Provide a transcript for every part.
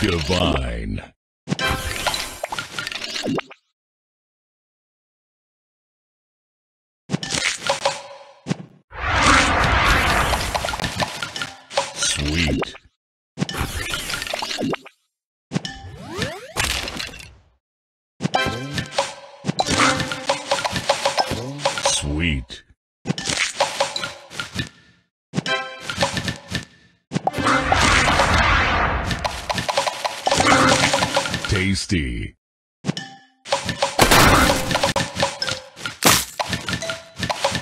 Divine. Sweet. Tasty.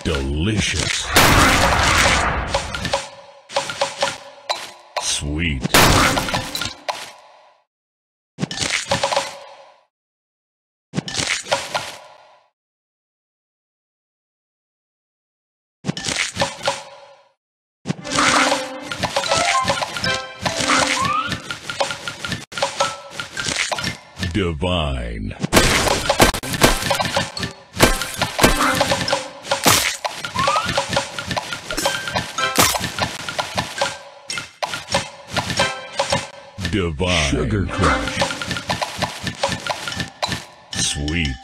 Delicious. Sweet. Divine. Divine. Sugar Crush. Sweet.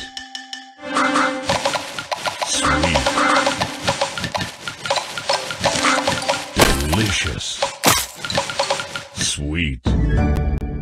Sweet. Delicious. Sweet.